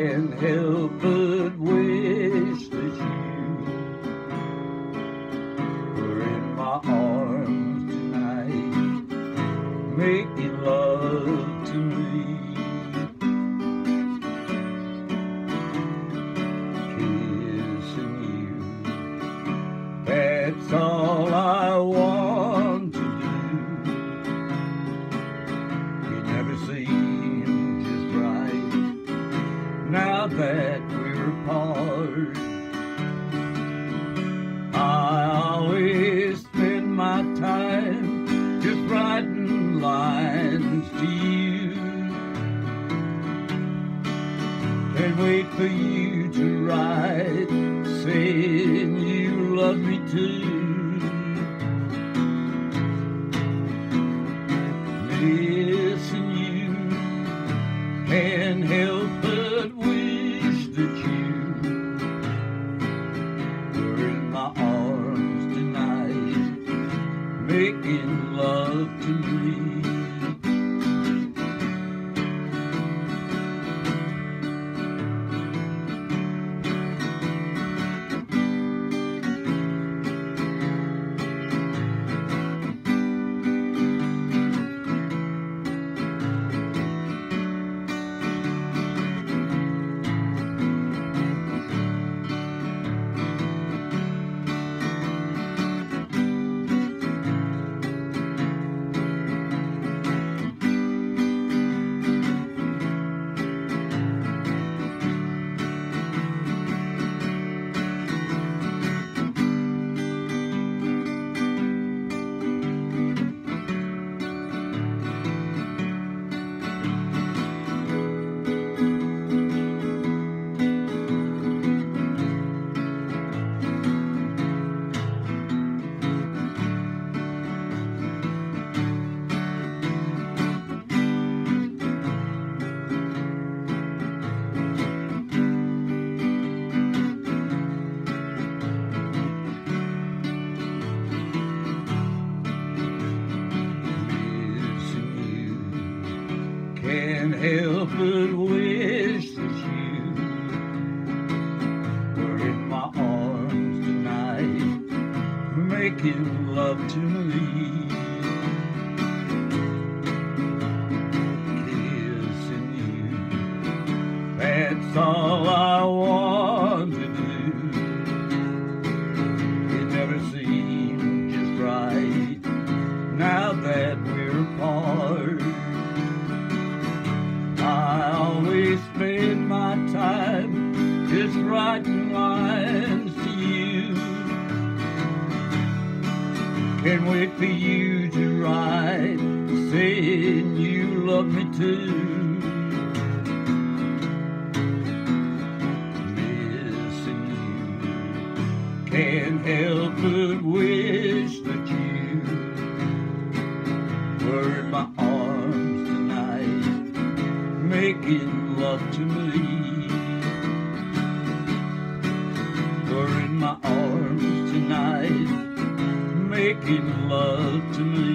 can't help but wish that you were in my arms tonight, making love to me. Kissing you, that's all Can't wait for you to write saying you love me too. Can't help but wish that you were in my arms tonight, making love to me. Kissing you, that's all I want to do. It never seemed just right now that we're apart. Just writing lines to you. Can't wait for you to write saying you love me too. Missing you. Can't help but wish that you were in my arms tonight, making love to me. Making love to me.